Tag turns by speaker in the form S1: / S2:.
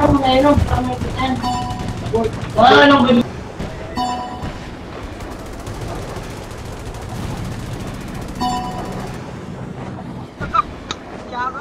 S1: Sa'yo, no? Para may kitan. Wala nang ganun.
S2: Kaya ka.